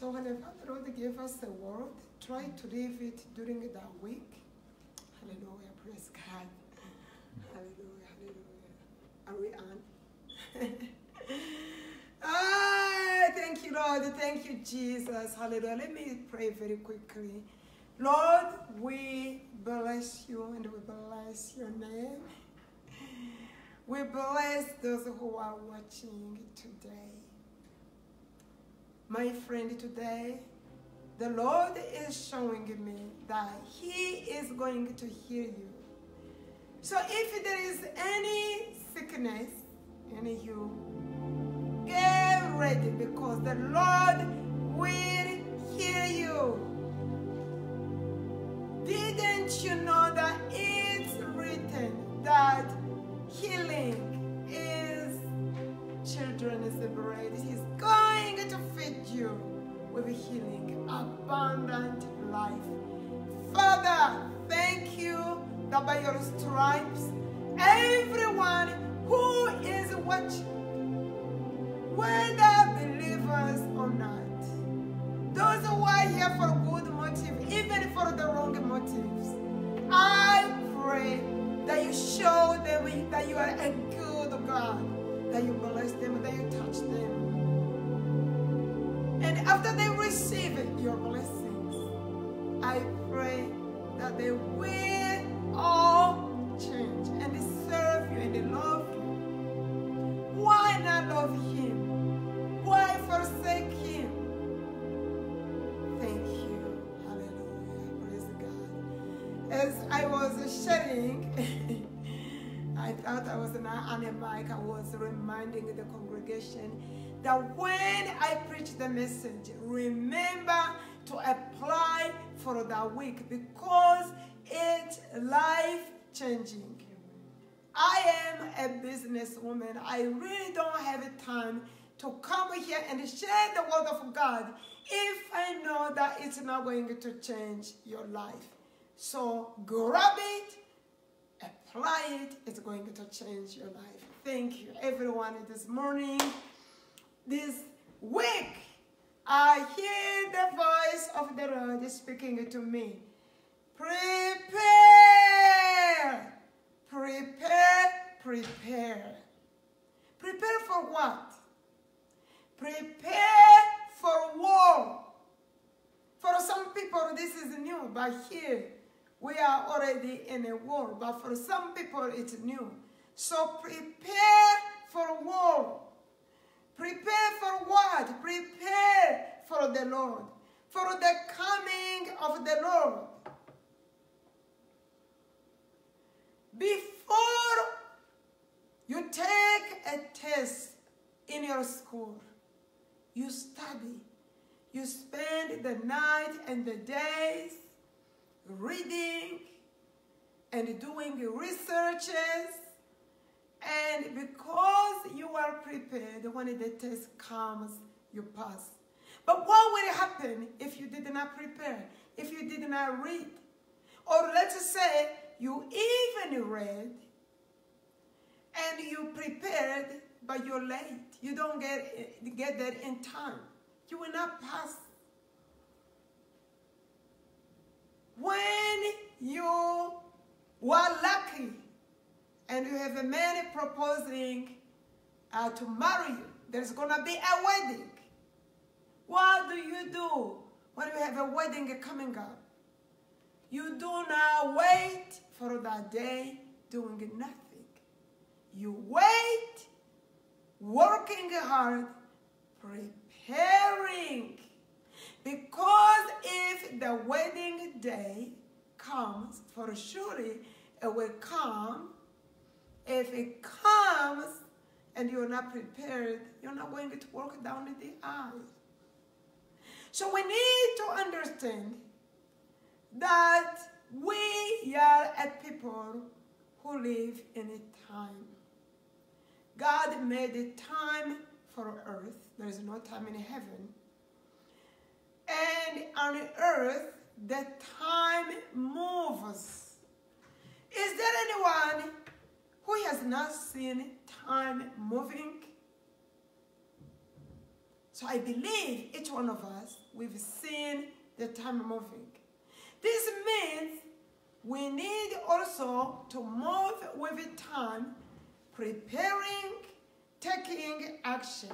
So whenever the Lord gave us the word, try to live it during that week. Hallelujah. Praise God. Hallelujah. Hallelujah. Are we on? ah, thank you, Lord. Thank you, Jesus. Hallelujah. Let me pray very quickly. Lord, we bless you and we bless your name. We bless those who are watching today. My friend, today, the Lord is showing me that He is going to heal you. So if there is any sickness in you, get ready because the Lord will heal you. Didn't you know that it's written that healing is children's bread? He's feed you with healing, abundant life. Father, thank you that by your stripes, everyone who is watching, whether believers or not, those who are here for good motive, even for the wrong motives, I pray that you show them that you are a good God, that you bless them, that you touch them. And after they receive your blessings, I pray that they will all change and serve you and love you. Why not love him? Why forsake him? Thank you. Hallelujah. Praise God. As I was sharing, I I was on a mic. I was reminding the congregation that when I preach the message, remember to apply for that week because it's life changing. I am a businesswoman. I really don't have time to come here and share the word of God if I know that it's not going to change your life. So grab it, apply it, it's going to change your life. Thank you, everyone, this morning, this week. I hear the voice of the Lord speaking to me. Prepare, prepare, prepare. Prepare for what? Prepare for war. For some people, this is new, but here we are already in a war. But for some people, it's new. So prepare for war. Prepare for what? Prepare for the Lord, for the coming of the Lord. Before you take a test in your school, you study. You spend the night and the days reading and doing researches. And because you are prepared, when the test comes, you pass. But what will happen if you did not prepare? If you did not read? Or let's say you even read and you prepared, but you're late. You don't get, get there in time. You will not pass. When you were lucky and you have a man proposing uh, to marry you, there's going to be a wedding. What do you do when you have a wedding coming up? You do not wait for that day doing nothing. You wait, working hard, preparing. Because if the wedding day comes, for surely it will come. If it comes and you're not prepared, you're not going to walk down the aisle. So we need to understand that we are a people who live in a time. God made a time for earth. There is no time in heaven. And on earth, the time moves. Is there anyone who has not seen time moving? So I believe each one of us, we've seen the time moving. This means we need also to move with time, preparing, taking action.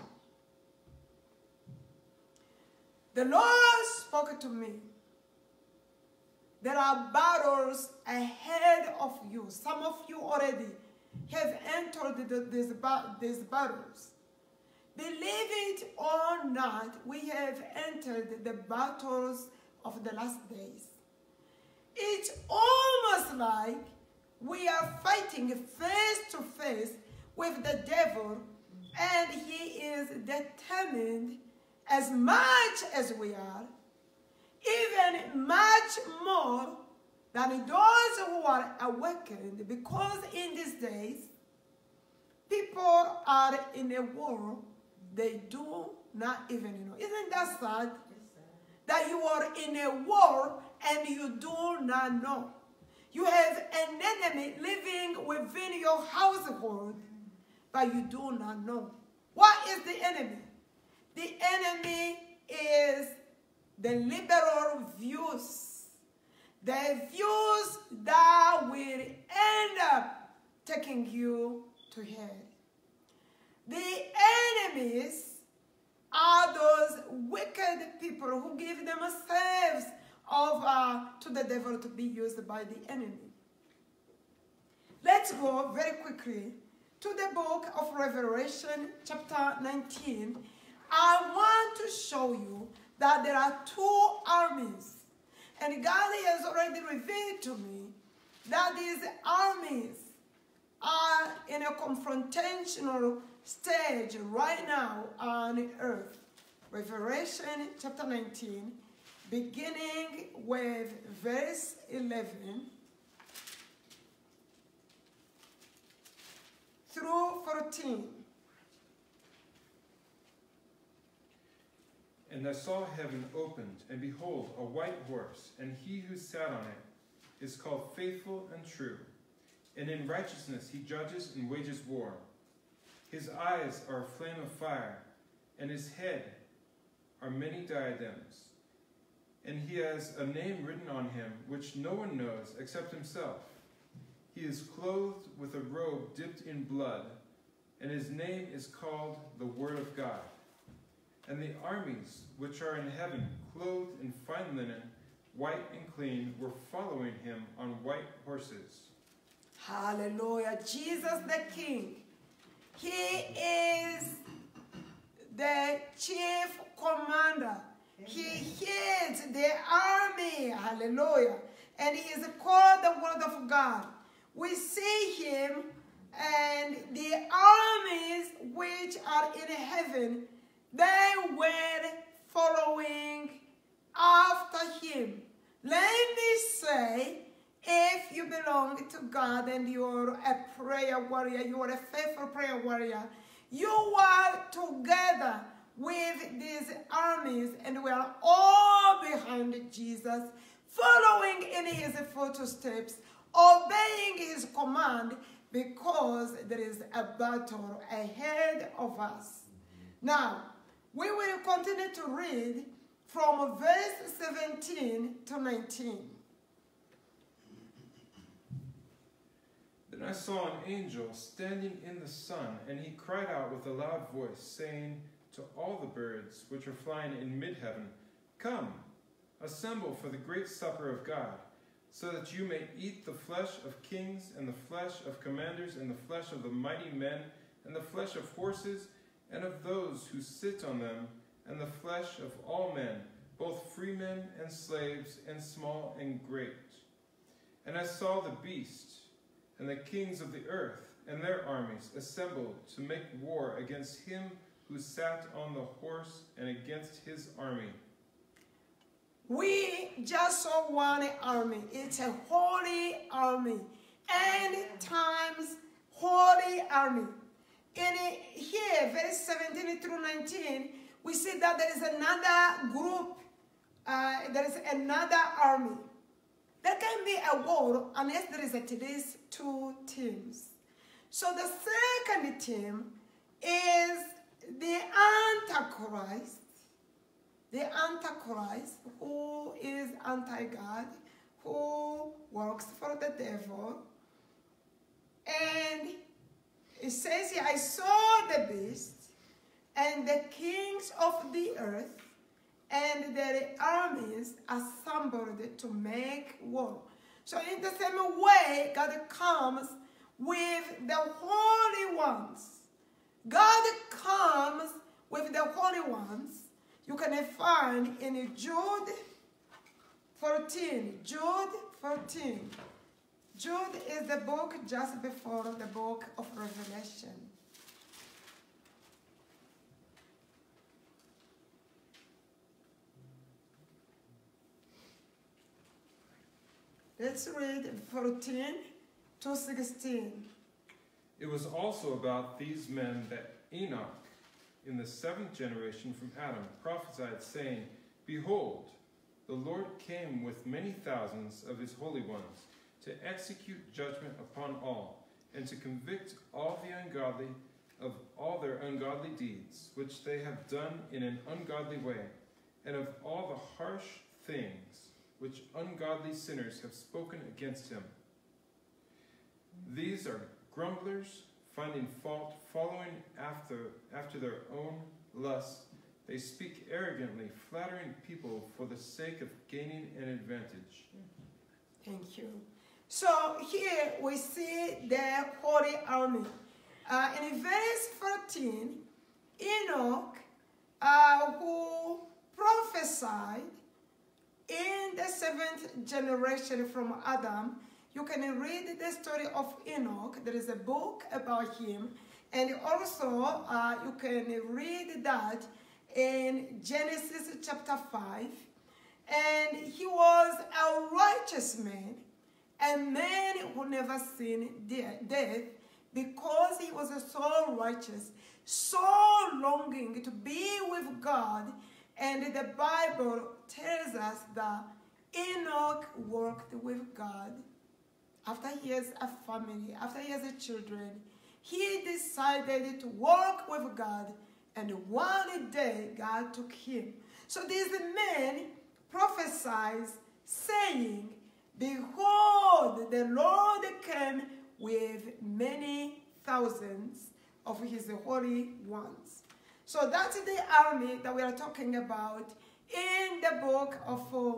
The Lord spoke to me. There are battles ahead of you. Some of you already have entered the, these, these battles. Believe it or not, we have entered the battles of the last days. It's almost like we are fighting face to face with the devil, and he is determined as much as we are, even much more than those who are awakened, because in these days, people are in a war they do not even know. Isn't that sad? that you are in a war and you do not know. You have an enemy living within your household, but you do not know. What is the enemy? The enemy is the liberal views. The views that will end up taking you to hell. The enemies are those wicked people who give themselves over to the devil to be used by the enemy. Let's go very quickly to the book of Revelation, chapter 19. I want to show you that there are two armies. And God has already revealed to me that these armies are in a confrontational stage right now on earth. Revelation chapter 19, beginning with verse 11 through 14. And I saw heaven opened, and behold, a white horse, and he who sat on it is called Faithful and True. And in righteousness he judges and wages war. His eyes are a flame of fire, and his head are many diadems. And he has a name written on him which no one knows except himself. He is clothed with a robe dipped in blood, and his name is called the Word of God. And the armies which are in heaven, clothed in fine linen, white and clean, were following him on white horses. Hallelujah. Jesus the King he is the chief commander. He heads the army. Hallelujah. And he is called the word of God. We see him and the armies which are in heaven, they were following after him. Let me say, if you belong to God and you're a prayer warrior, you are a faithful prayer warrior, you are together with these armies and we are all behind Jesus, following in his footsteps, obeying his command because there is a battle ahead of us. Now, we will continue to read from verse 17 to 19. Then I saw an angel standing in the sun, and he cried out with a loud voice, saying to all the birds which are flying in mid heaven, Come, assemble for the great supper of God, so that you may eat the flesh of kings, and the flesh of commanders, and the flesh of the mighty men, and the flesh of horses, and of those who sit on them, and the flesh of all men, both free men and slaves, and small and great. And I saw the beast and the kings of the earth and their armies assembled to make war against him who sat on the horse and against his army. We just saw one army. It's a holy army. End times holy army. In here, verse 17 through 19, we see that there is another group, uh, there is another army. There can be a war unless there is at least two teams. So the second team is the Antichrist, the Antichrist who is anti God, who works for the devil. And it says here, I saw the beast and the kings of the earth and their armies assembled to make war. So, in the same way, God comes with the holy ones. God comes with the holy ones. You can find in Jude 14. Jude 14. Jude is the book just before the book of Revelation. Let's read 14 to 16. It was also about these men that Enoch, in the seventh generation from Adam, prophesied, saying, Behold, the Lord came with many thousands of his holy ones to execute judgment upon all, and to convict all the ungodly of all their ungodly deeds, which they have done in an ungodly way, and of all the harsh things which ungodly sinners have spoken against him. These are grumblers, finding fault, following after, after their own lusts. They speak arrogantly, flattering people for the sake of gaining an advantage. Thank you. So here we see the Holy Army. Uh, in verse 14, Enoch, uh, who prophesied in the seventh generation from Adam, you can read the story of Enoch. There is a book about him. And also, uh, you can read that in Genesis chapter 5. And he was a righteous man, a man who never seen death, because he was so righteous, so longing to be with God. And the Bible tells us that Enoch worked with God. After he has a family, after he has a children, he decided to work with God. And one day, God took him. So this man prophesies, saying, Behold, the Lord came with many thousands of his holy ones. So that's the army that we are talking about in the book of uh,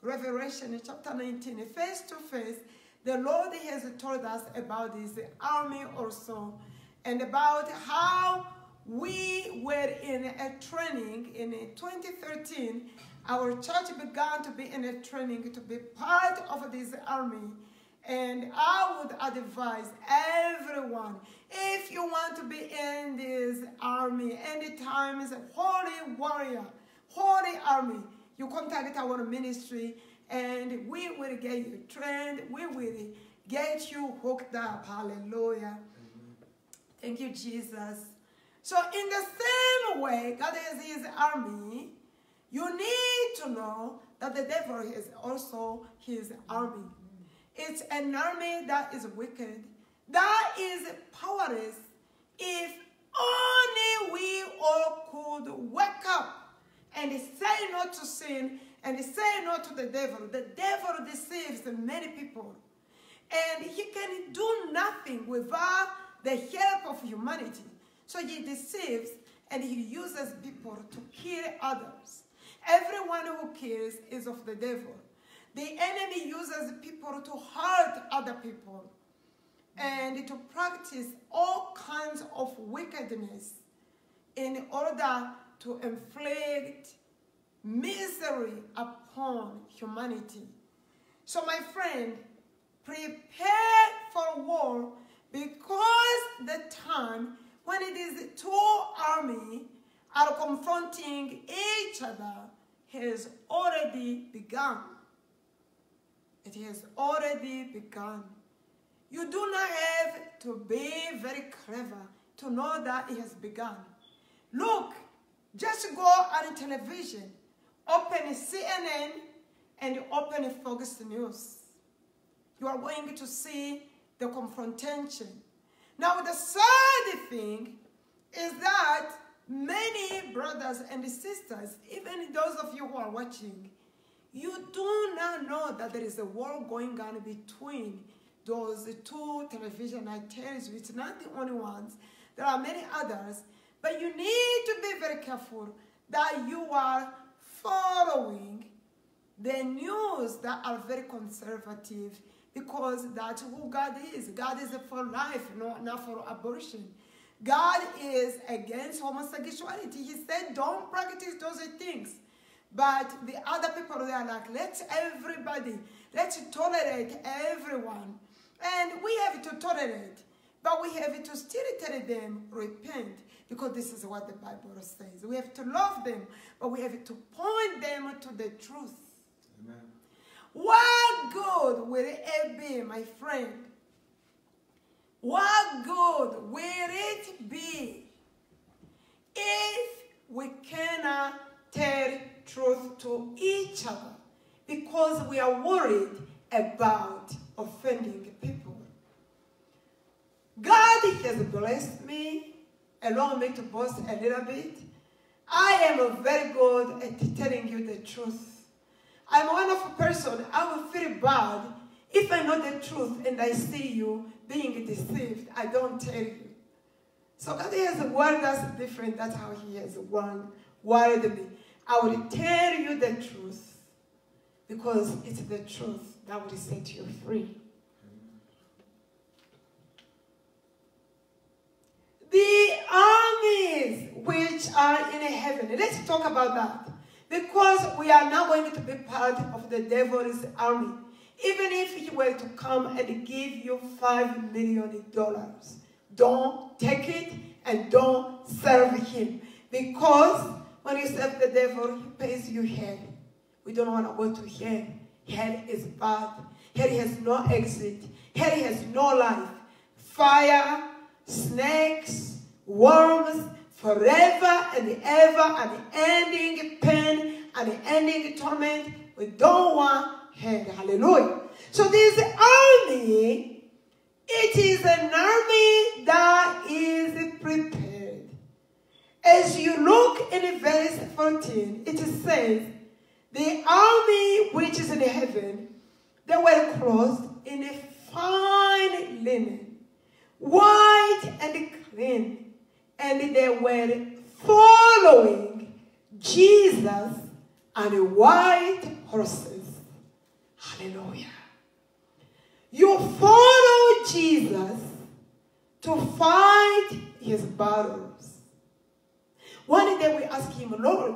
Revelation, chapter 19. Face to face, the Lord has told us about this army also and about how we were in a training in 2013 our church began to be in a training to be part of this army. And I would advise everyone, if you want to be in this army, anytime is a holy warrior, holy army, you contact our ministry and we will get you trained. We will get you hooked up. Hallelujah. Thank you, Jesus. So in the same way, God has his army, you need to know that the devil is also his army. It's an army that is wicked, that is powerless. If only we all could wake up and say no to sin and say no to the devil. The devil deceives many people. And he can do nothing without the help of humanity. So he deceives and he uses people to kill others. Everyone who kills is of the devil. The enemy uses people to hurt other people and to practice all kinds of wickedness in order to inflict misery upon humanity. So, my friend, prepare for war because the time when it is two armies are confronting each other has already begun. It has already begun. You do not have to be very clever to know that it has begun. Look, just go on television, open CNN, and open Fox News. You are going to see the confrontation. Now, the sad thing is that many brothers and sisters, even those of you who are watching, you do not know that there is a war going on between those two television you. It's not the only ones. There are many others. But you need to be very careful that you are following the news that are very conservative because that's who God is. God is for life, not, not for abortion. God is against homosexuality. He said, don't practice those things. But the other people, they are like, let's everybody, let's tolerate everyone. And we have to tolerate, but we have to still tell them, repent, because this is what the Bible says. We have to love them, but we have to point them to the truth. Amen. What good will it be, my friend? What good will it be if we cannot tell truth to each other because we are worried about offending people? God has blessed me, allow me to boast a little bit. I am very good at telling you the truth. I'm one of a person, I will feel bad if I know the truth and I see you being deceived. I don't tell you. So God has a word that's different. That's how He has one word me. I will tell you the truth because it's the truth that will set you free. The armies which are in heaven. Let's talk about that. Because we are now going to be part of the devil's army. Even if he were to come and give you five million dollars, don't take it and don't serve him. Because when you serve the devil, he pays you hell. We don't want to go to hell. Hell is bad. Hell has no exit. Hell has no life. Fire, snakes, worms, forever and ever, and ending pain and the ending torment. We don't want Hallelujah. So this army, it is an army that is prepared. As you look in verse 14, it says, the army which is in heaven, they were clothed in a fine linen, white and clean, and they were following Jesus on a white horses. Hallelujah. You follow Jesus to fight his battles. One day we ask him, Lord,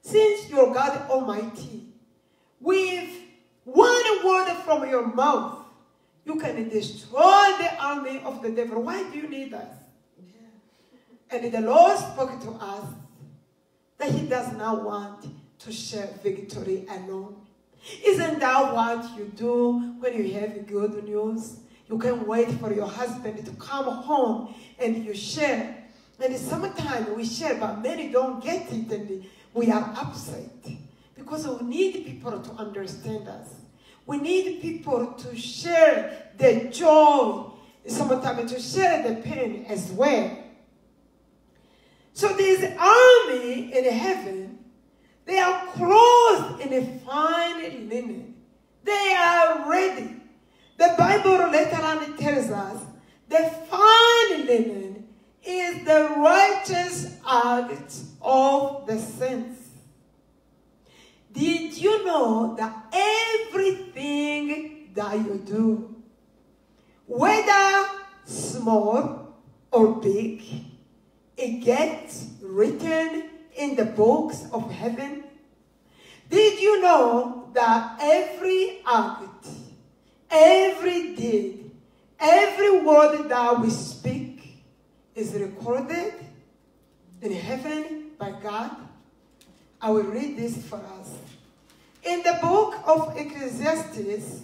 since you're God Almighty, with one word from your mouth, you can destroy the army of the devil. Why do you need us? And the Lord spoke to us that he does not want to share victory alone. Isn't that what you do when you have good news? You can wait for your husband to come home and you share. And sometimes we share, but many don't get it and we are upset. Because we need people to understand us. We need people to share the joy, sometimes to share the pain as well. So this army in heaven, they are clothed in a fine linen. They are ready. The Bible later on tells us the fine linen is the righteous act of the saints. Did you know that everything that you do, whether small or big, it gets written in the books of heaven? Did you know that every act, every deed, every word that we speak is recorded in heaven by God? I will read this for us. In the book of Ecclesiastes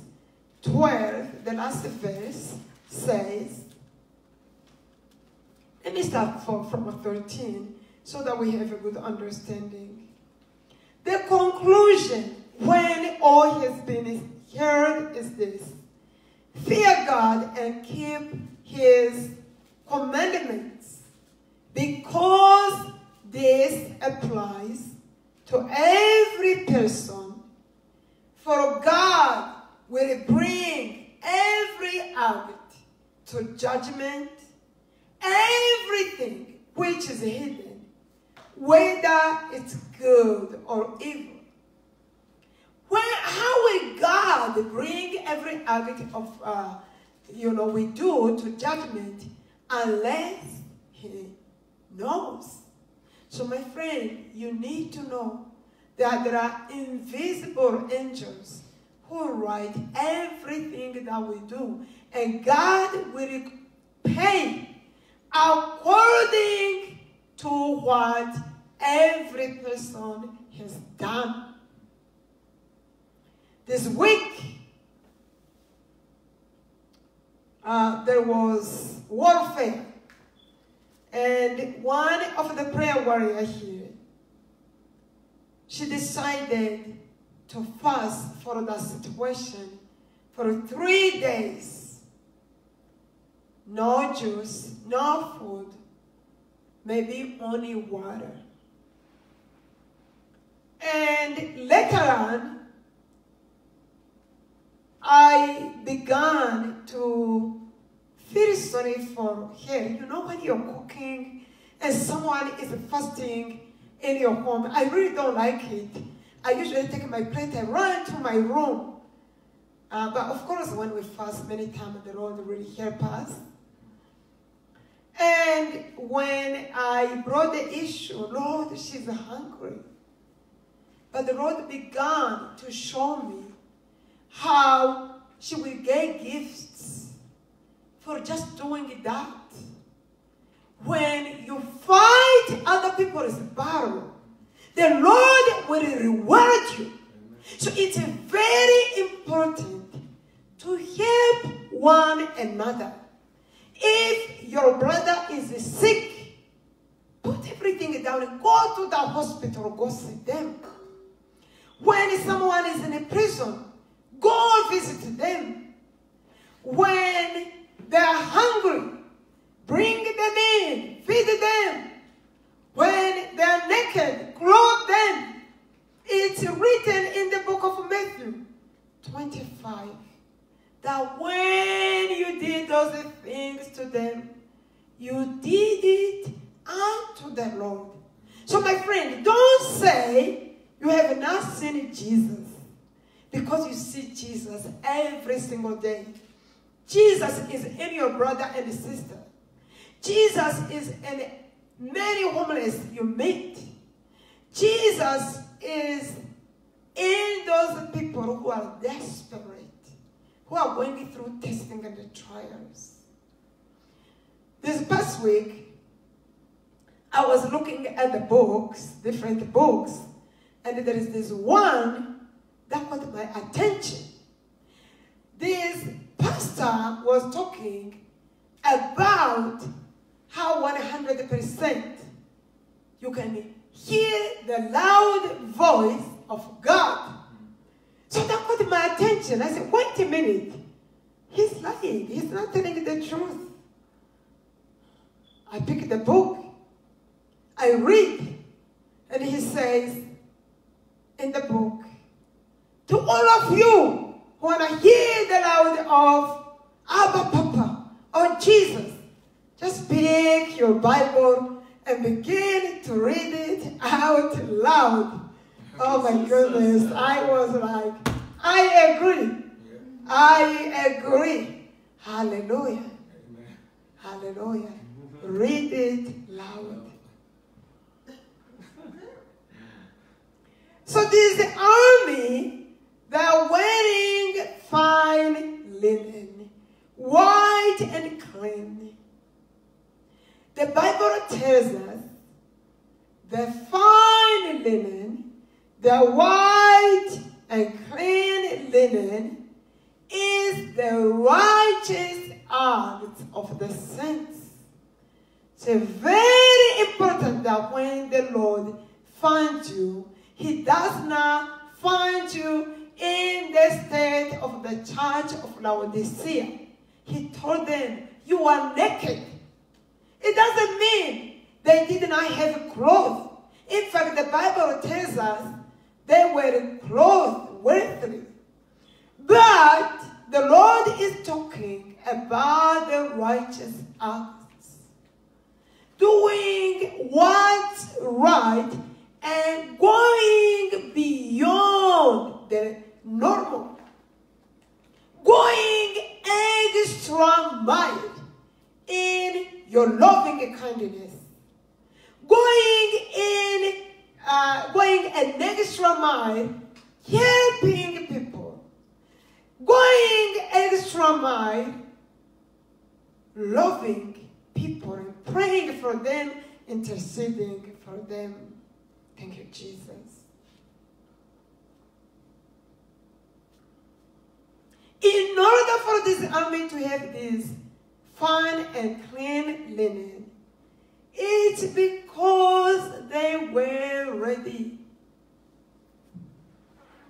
12, the last verse says, let me start from, from 13 so that we have a good understanding. The conclusion when all has been heard is this. Fear God and keep his commandments because this applies to every person, for God will bring every act to judgment, everything which is hidden, whether it's good or evil. How will God bring every act of, uh, you know, we do to judgment unless He knows? So, my friend, you need to know that there are invisible angels who write everything that we do, and God will pay according to what every person has done. This week, uh, there was warfare, and one of the prayer warriors here, she decided to fast for that situation for three days. No juice, no food, maybe only water. And later on, I began to feel sorry for her. You know, when you're cooking and someone is fasting in your home, I really don't like it. I usually take my plate and run to my room. Uh, but of course, when we fast, many times the Lord really help us. And when I brought the issue, Lord, she's hungry. But the Lord began to show me how she will get gifts for just doing that. When you fight other people's battle, the Lord will reward you. So it's very important to help one another. If your brother is sick, put everything down and go to the hospital, go see them. When someone is in a prison, go visit them. When they're hungry, bring them in, feed them. When they're naked, clothe them. It's written in the book of Matthew 25 that when you did those things to them, you did it unto the Lord. So, my friend, don't say you have not seen Jesus because you see Jesus every single day. Jesus is in your brother and sister. Jesus is in many homeless you meet. Jesus is in those people who are desperate, who are going through testing and trials. This past week, I was looking at the books, different books, and there is this one that caught my attention. This pastor was talking about how 100% you can hear the loud voice of God. So that caught my attention. I said, wait a minute. He's lying. He's not telling the truth. I pick the book. I read. And he says in the book, to all of you who want to hear the loud of Abba Papa or Jesus, just pick your Bible and begin to read it out loud. Oh my goodness. I was like, I agree. I agree. Hallelujah. Hallelujah. Read it loud. So this army, they're wearing fine linen, white and clean. The Bible tells us the fine linen, the white and clean linen is the righteous acts of the saints. It's very important that when the Lord finds you, he does not find you in the state of the church of Laodicea. He told them, you are naked. It doesn't mean They did not have clothes. In fact, the Bible tells us they were clothed worthily. But the Lord is talking about the righteous acts. Doing what's right and going beyond the normal. Going extra mile in your loving kindness. Going in, uh, going an extra mile, helping people. Going extra mile, loving people praying for them, interceding for them. Thank you, Jesus. In order for this army to have this fine and clean linen, it's because they were ready.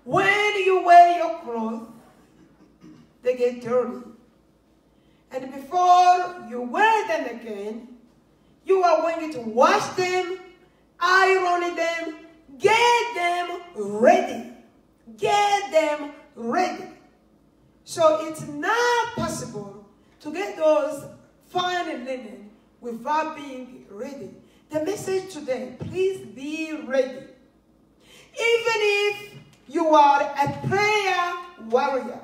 When you wear your clothes, they get dirty. And before you wear them again, you are going to wash them, iron them, get them ready. Get them ready. So it's not possible to get those fine linen without being ready. The message today, please be ready. Even if you are a prayer warrior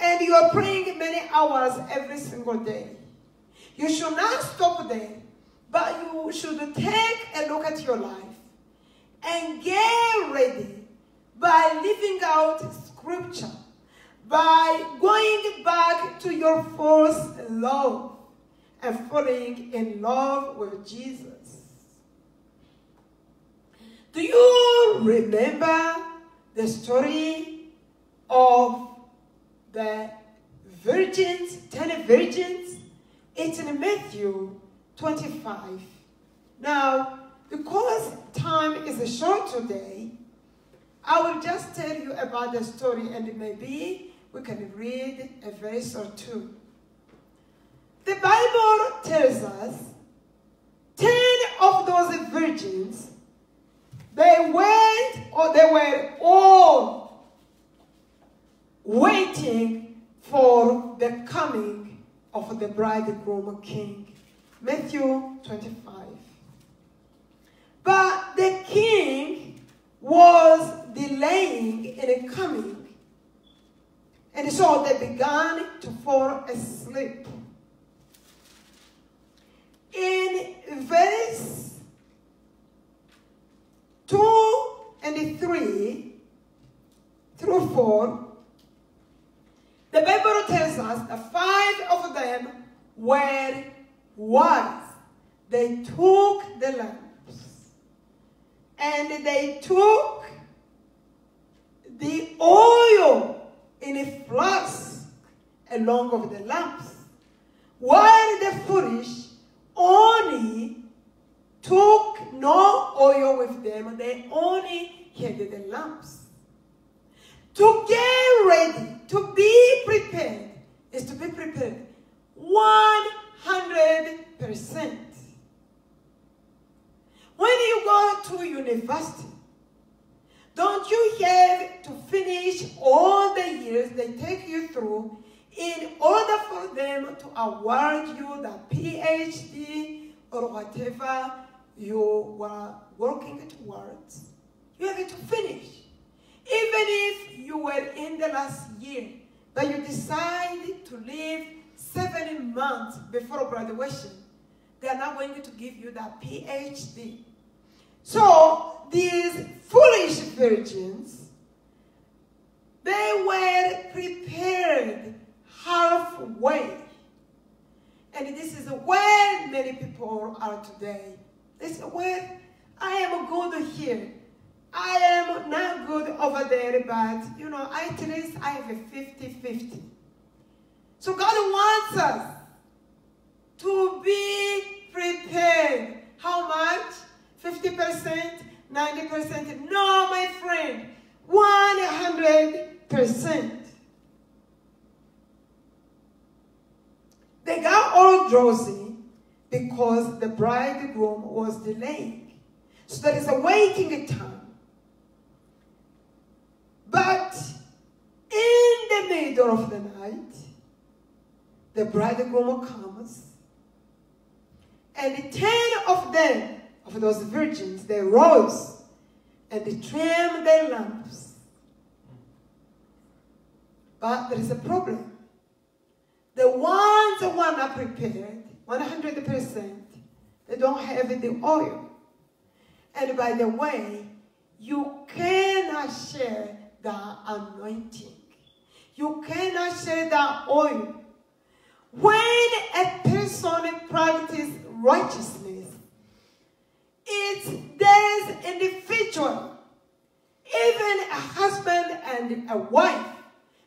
and you are praying many hours every single day, you should not stop there, but you should take a look at your life and get ready by living out scripture by going back to your first love and falling in love with Jesus. Do you remember the story of the virgins, ten virgins? It's in Matthew 25. Now, because time is short today, I will just tell you about the story and maybe we can read a verse or two. The Bible tells us 10 of those virgins, they went or they were all waiting for the coming of the bridegroom king. Matthew 25. But the king was delaying in coming and so they began to fall asleep. In verse 2 and 3 through 4, the Bible tells us that five of them were wise. They took the lamps and they took the oil in a flask along with the lamps, while the foolish only took no oil with them, they only had the lamps. To get ready, to be prepared, is to be prepared 100%. When you go to university, don't you have to finish all the years they take you through in order for them to award you the PhD or whatever you were working towards? You have to finish. Even if you were in the last year, but you decide to leave seven months before graduation, they are not going to give you that PhD. So these foolish virgins, they were prepared halfway. And this is where many people are today. They say, well, I am good here. I am not good over there, but, you know, at least I have a 50-50. So God wants us to be prepared. How much? 50%, 90%. No, my friend, 100%. They got all drowsy. because the bridegroom was delayed. So there is a waiting time. But in the middle of the night, the bridegroom comes, and the ten of them, of those virgins, they rose and they trimmed their lamps. But there is a problem. The ones who are not prepared, 100%, they don't have the oil. And by the way, you cannot share the anointing. You cannot share the oil. When a person practices righteousness, it's there's individual, even a husband and a wife,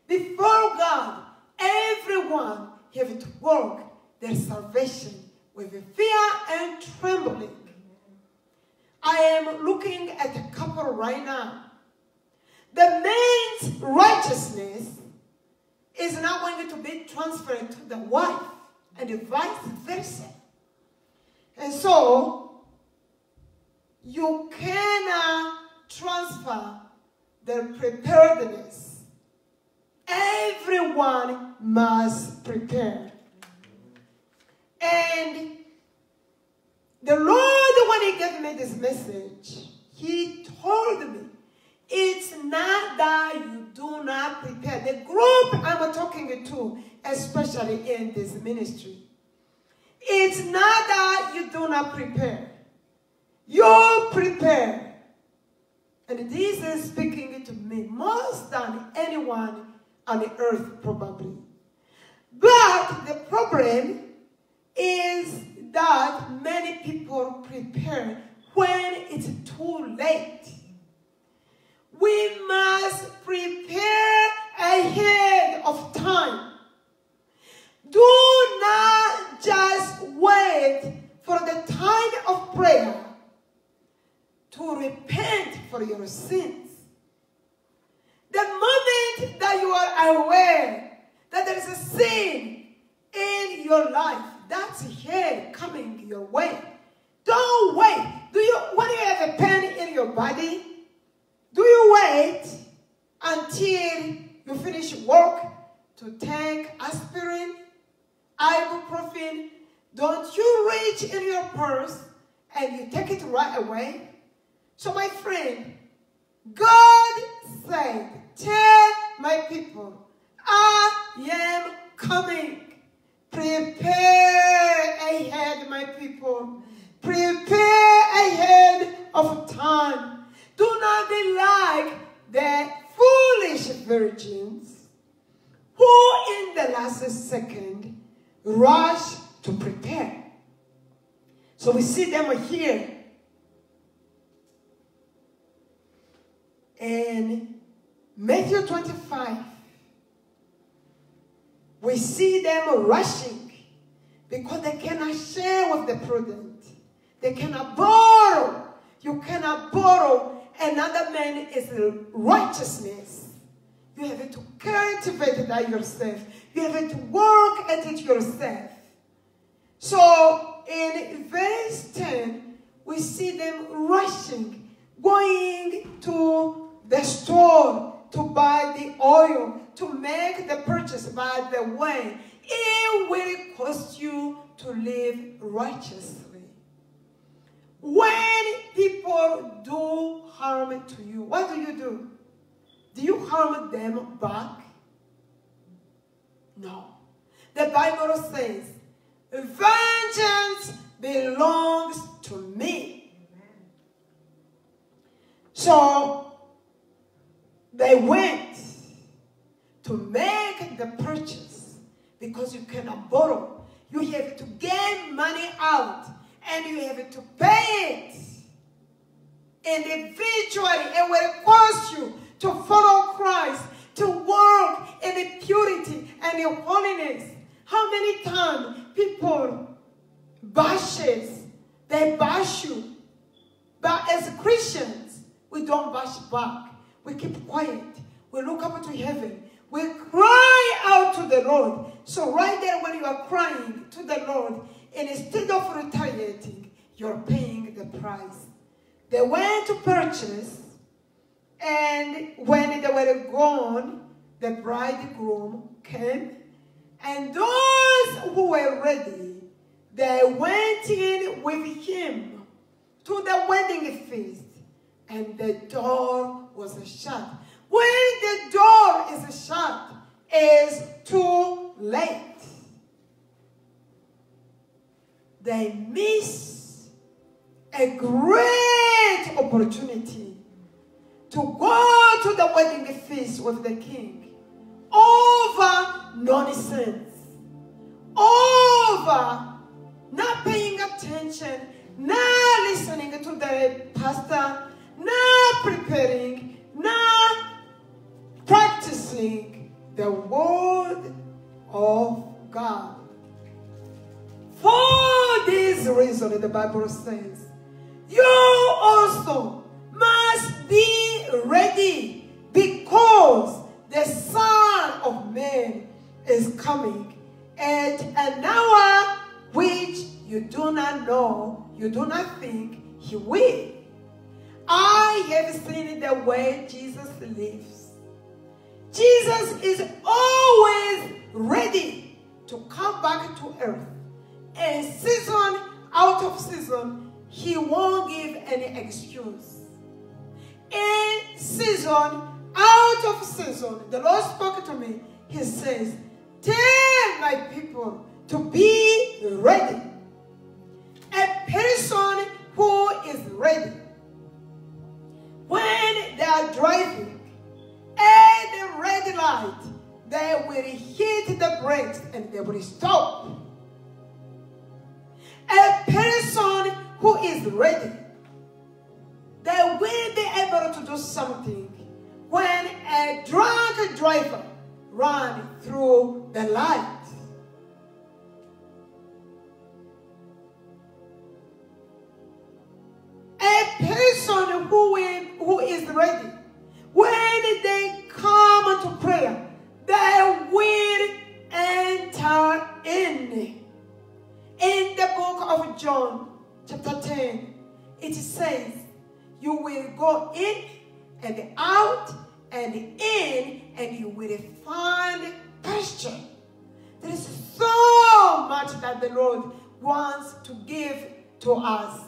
before God, everyone have to work their salvation with fear and trembling. I am looking at a couple right now. The man's righteousness is not going to be transferred to the wife and vice versa. And so, you cannot transfer the preparedness. Everyone must prepare. And the Lord, when He gave me this message, He told me, it's not that you do not prepare. The group I'm talking to, especially in this ministry, it's not that you do not prepare. You prepare. And this is speaking to me most than anyone on the earth, probably. But the problem is that many people prepare when it's too late. We must prepare ahead of time. Do not just wait for the time of prayer to repent for your sins. The moment that you are aware that there is a sin in your life, that's here coming your way. Don't wait. Do you when you have a pain in your body, wait until you finish work to take aspirin, ibuprofen? Don't you reach in your purse and you take it right away? So my friend, God said, tell my people, I am coming. Prepare ahead, my people. Prepare ahead of time. Do not be like the foolish virgins who, in the last second, rush to prepare. So we see them here. In Matthew 25, we see them rushing because they cannot share with the prudent. They cannot borrow. You cannot borrow another man is righteousness. You have to cultivate that yourself. You have to work at it yourself. So in verse 10, we see them rushing, going to the store to buy the oil, to make the purchase. By the way, it will cost you to live righteously. When people do harm to you, what do you do? Do you harm them back? No. The Bible says, vengeance belongs to me. So they went to make the purchase because you cannot borrow. You have to get money out and you have to pay it. Individually, it will cost you to follow Christ, to walk in the purity and the holiness. How many times people bashes, they bash you. But as Christians, we don't bash back. We keep quiet. We look up to heaven. We cry out to the Lord. So right there when you are crying to the Lord, and instead of retaliating, you're paying the price. They went to purchase, and when they were gone, the bridegroom came, and those who were ready, they went in with him to the wedding feast, and the door was shut. When the door is shut, is too late. They miss a great opportunity to go to the wedding feast with the king over nonsense, over not paying attention, not listening to the pastor, not preparing, not practicing the word of God. For this reason, the Bible says, you also must be ready because the Son of Man is coming at an hour which you do not know, you do not think he will. I have seen the way Jesus lives. Jesus is always ready to come back to earth. And season out of season, he won't give any excuse. In season out of season, the Lord spoke to me. He says, Tell my people to be ready. A person who is ready. When they are driving at the red light, they will hit the brakes and they will stop. A person who is ready, they will be able to do something when a drunk driver runs through the light. A person who is, who is ready, go in and out and in, and you will find pasture. There is so much that the Lord wants to give to us,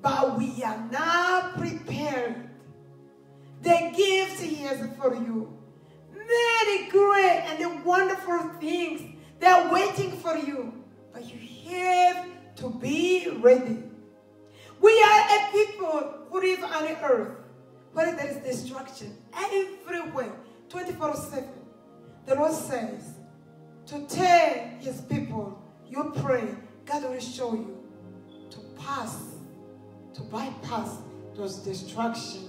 but we are not prepared. The gifts He has for you, many great and wonderful things, they are waiting for you, but you have to be ready. We are a people who live on the earth where there is destruction everywhere, 24 7. The Lord says to tell His people, you pray, God will show you to pass, to bypass those destruction.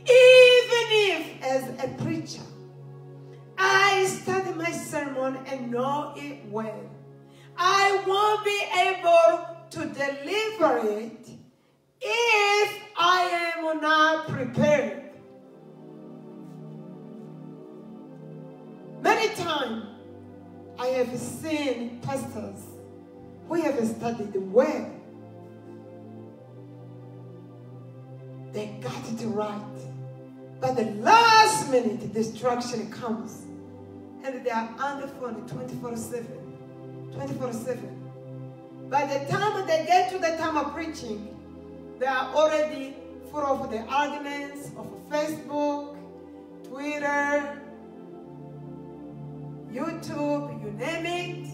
Even if, as a preacher, I study my sermon and know it well, I won't be able to deliver it if I am not prepared. Many times I have seen pastors who have studied well. They got it right. But the last minute destruction comes and they are on the phone 24 7. 24 7. By the time they get to the time of preaching, they are already full of the arguments of Facebook, Twitter, YouTube, you name it.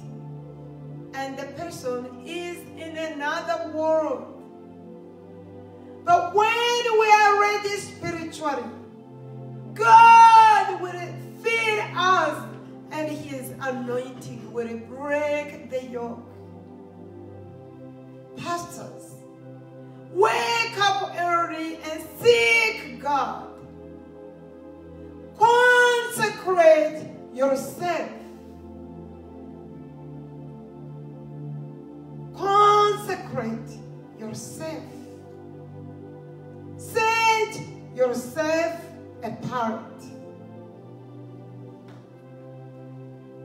And the person is in another world. But when we are ready spiritually, God will fill us and his anointing will break the yoke. Pastors, wake up early and seek God. Consecrate yourself. Consecrate yourself. Set yourself apart.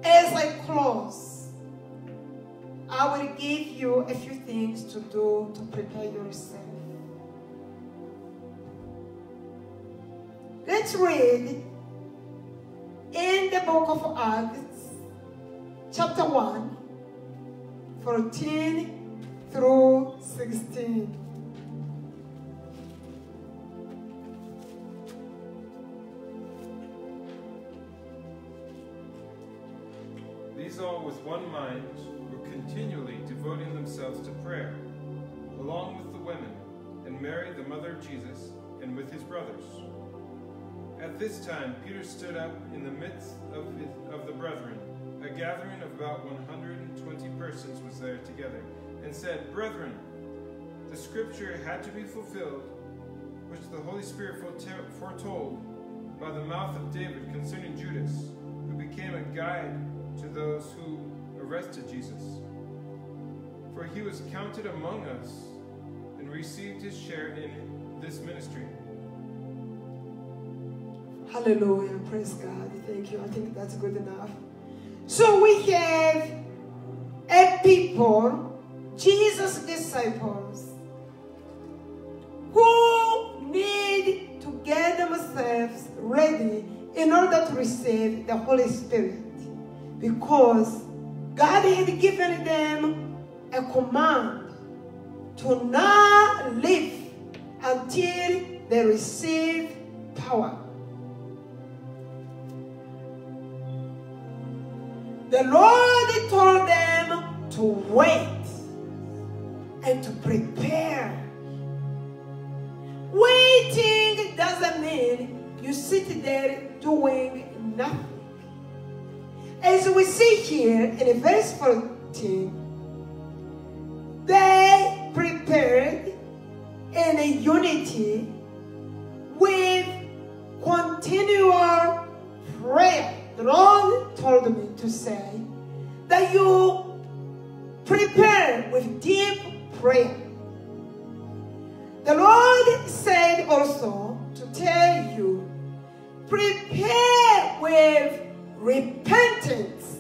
As I close, I will give you a few things to do to prepare yourself. Let's read in the book of Acts, chapter 1, 14 through 16. All with one mind were continually devoting themselves to prayer, along with the women, and Mary the mother of Jesus, and with his brothers. At this time Peter stood up in the midst of, his, of the brethren. A gathering of about 120 persons was there together, and said, Brethren, the scripture had to be fulfilled, which the Holy Spirit foretold by the mouth of David concerning Judas, who became a guide to those who arrested Jesus. For he was counted among us and received his share in this ministry. Hallelujah. Praise God. Thank you. I think that's good enough. So we have a people, Jesus' disciples, who need to get themselves ready in order to receive the Holy Spirit because God had given them a command to not live until they receive power. The Lord told them to wait and to prepare. Waiting doesn't mean you sit there doing nothing. As we see here in verse 14, they prepared in a unity with continual prayer. The Lord told me to say that you prepare with deep prayer. The Lord said also to tell you, prepare with repentance.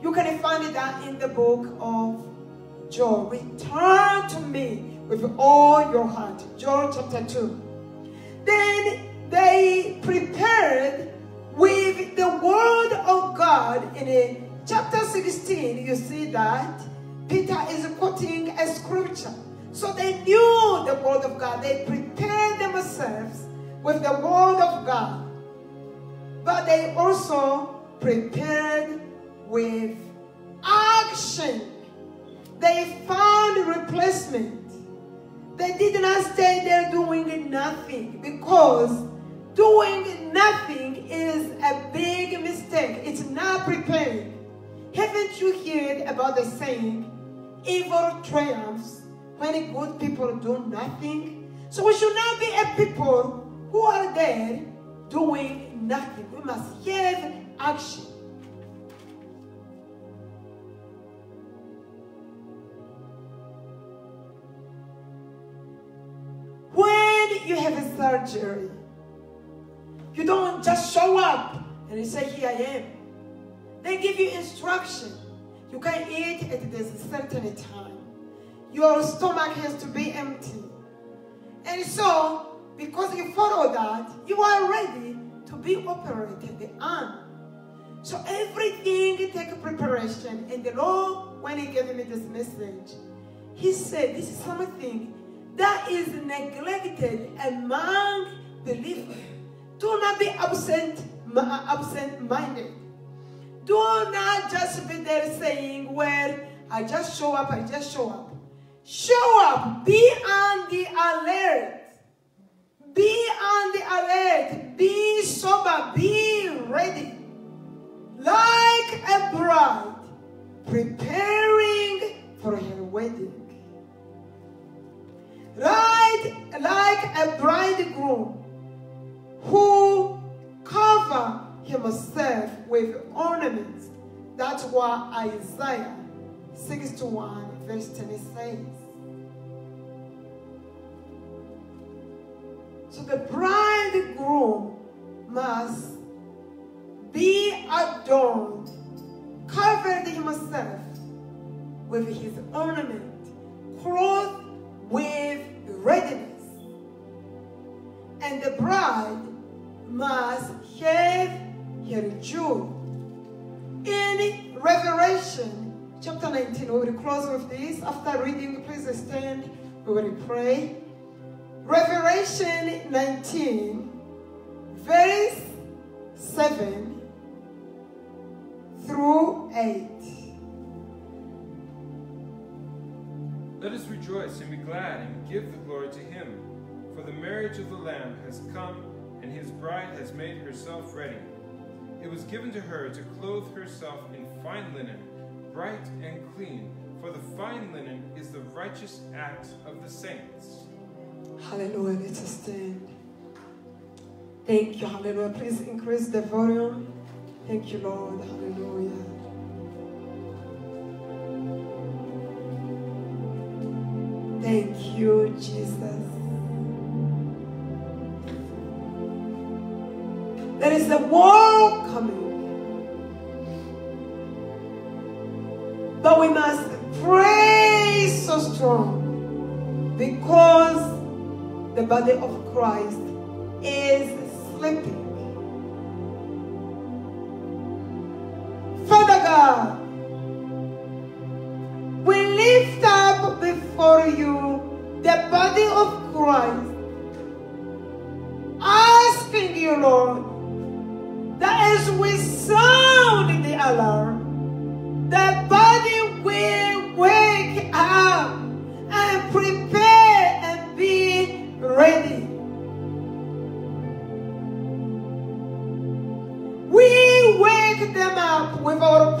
You can find it that in the book of John. Return to me with all your heart. John chapter 2. Then they prepared with the word of God in chapter 16. You see that Peter is quoting a scripture. So they knew the word of God. They prepared themselves with the word of God but they also prepared with action. They found replacement. They did not stay there doing nothing because doing nothing is a big mistake. It's not preparing. Haven't you heard about the saying, evil triumphs when good people do nothing? So we should not be a people who are there doing nothing. We must have action. When you have a surgery, you don't just show up and you say, Here I am. They give you instruction. You can eat at a certain time. Your stomach has to be empty. And so, because you follow that, you are ready to be operated on. So everything take preparation. And the Lord, when He gave me this message, He said, This is something that is neglected among believers. Do not be absent, absent-minded. Do not just be there saying, Well, I just show up, I just show up. Show up. Be on the alert. Be on the alert. Be sober. Be ready. Like a bride preparing for her wedding. Right like a bridegroom who cover himself with ornaments. That's what Isaiah 61 verse 10 says. So the bridegroom must be adorned, covered himself with his ornament, clothed with readiness. And the bride must have her jewel. In Revelation chapter 19, we will close with this. After reading, please stand. We will pray. Revelation 19, verse 7 through 8. Let us rejoice and be glad and give the glory to him. For the marriage of the Lamb has come, and his bride has made herself ready. It was given to her to clothe herself in fine linen, bright and clean, for the fine linen is the righteous act of the saints. Hallelujah. Let us stand. Thank you. Hallelujah. Please increase the volume. Thank you, Lord. Hallelujah. Thank you, Jesus. There is a war coming. But we must pray so strong because the body of Christ is sleeping. Father God, we lift up before you the body of Christ, asking you, Lord, that as we sound the alarm, them up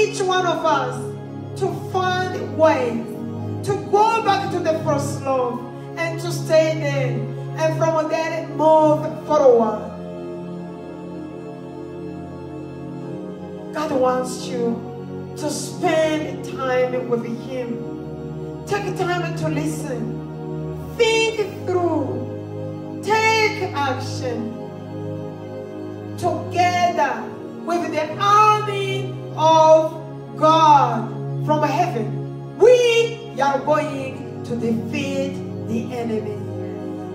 each one of us to find ways to go back to the first love and to stay there, and from there move forward. God wants you to spend time with Him. Take time to listen. Think through. Take action. Together with the army of God from heaven, we are going to defeat the enemy.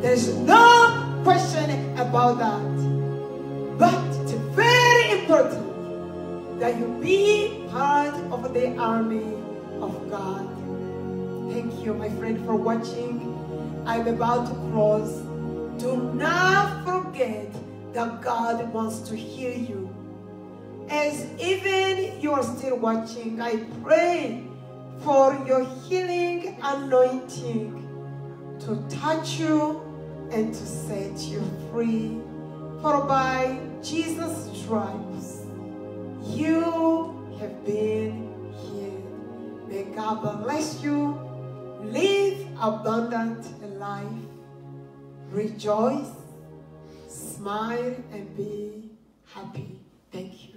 There's no question about that. But it's very important that you be part of the army of God. Thank you, my friend, for watching. I'm about to close. Do not forget that God wants to hear you. As even you are still watching, I pray for your healing anointing to touch you and to set you free. For by Jesus' stripes, you have been healed. May God bless you. Live abundant life. Rejoice, smile, and be happy. Thank you.